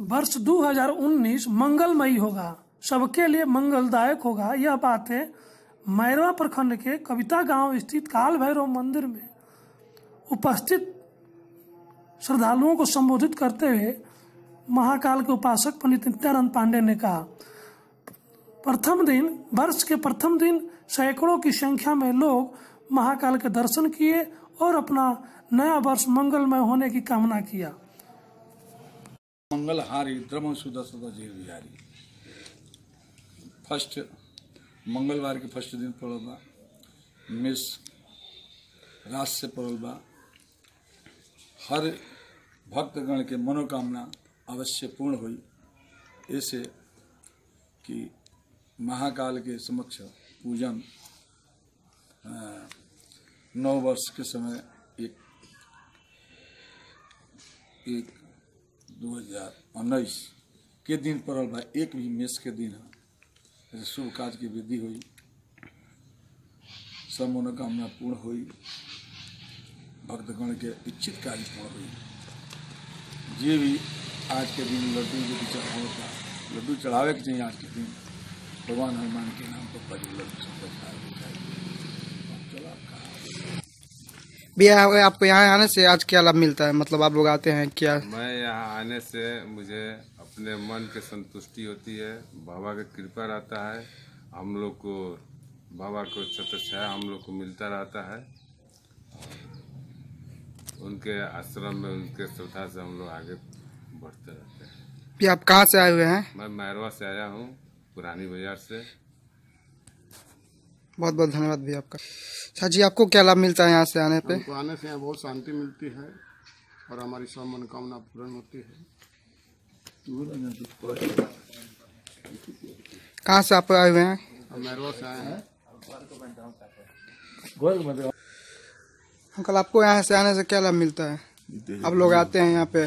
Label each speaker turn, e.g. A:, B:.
A: वर्ष 2019 मंगलमयी होगा। सबके लिए मंगलदायक होगा। यह बातें मैरवा प्रखंड के कविता गाँव स्थित काल भैरव मंदिर में उपस्थित श्रद्धालुओं को संबोधित करते हुए महाकाल के उपासक पंडित नित्यानंद पांडे ने कहा, प्रथम दिन, वर्ष के प्रथम दिन सैकड़ों की संख्या में लोग महाकाल के दर्शन किए और अपना नया वर्ष मंगलमय होने की कामना किया।
B: मंगलहारी द्रम सुधा सदा जीव बिहारी फ़र्स्ट, मंगलवार के फ़र्स्ट दिन पड़ल बा। मिस रात से पड़ल बा। हर भक्तगण के मनोकामना अवश्य पूर्ण हुई। ऐसे कि महाकाल के समक्ष पूजन नौ वर्ष के समय एक एक दो हज़ार उन्नीस के दिन पड़ल बा एक भी मेष के दिन है शुभ कार्य की वृद्धि हुई। सब मनोकामना पूर्ण हुई। भक्तगण के इच्छित कार्य पूर्ण हुई। जे भी आज के दिन लड्डू जो यदि चढ़ावता लड्डू चढ़ावे के चाहिए आज के दिन भगवान हनुमान के नाम पर पहले लड्डू चढ़ावे के
C: भैया आपको यहाँ आने से आज क्या लाभ मिलता है? मतलब आप लोग आते हैं क्या?
D: मैं आने से मुझे अपने मन की संतुष्टि होती है बाबा की कृपा रहता है हम लोग को बाबा को छत्रछाया हम लोग को मिलता रहता है। उनके आश्रम में उनके श्रद्धा से हम लोग आगे बढ़ते रहते हैं।
C: भैया आप कहाँ से आए हुए हैं?
D: मैं मैरवा से आया हूँ पुरानी बाज़ार से।
C: बहुत बहुत धन्यवाद भैया आपका। अच्छा जी आपको क्या लाभ मिलता है यहाँ से आने पे?
E: आने से यहाँ बहुत शांति मिलती है। और हमारी सब मनोकामना पूर्ण होती है।
C: कहाँ से आप आए हुए हैं?
E: से आए हैं।
C: अंकल आपको यहाँ से आने से क्या लाभ मिलता है? आप लोग आते हैं यहाँ पे।